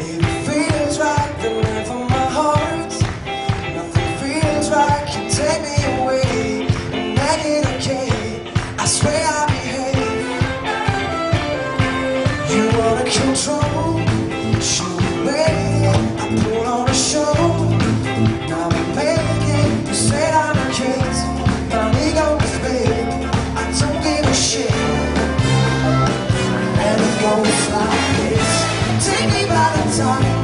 It feels right, my heart. Nothing feels right, can take me away and make it okay. I swear I behave. You wanna control. on it.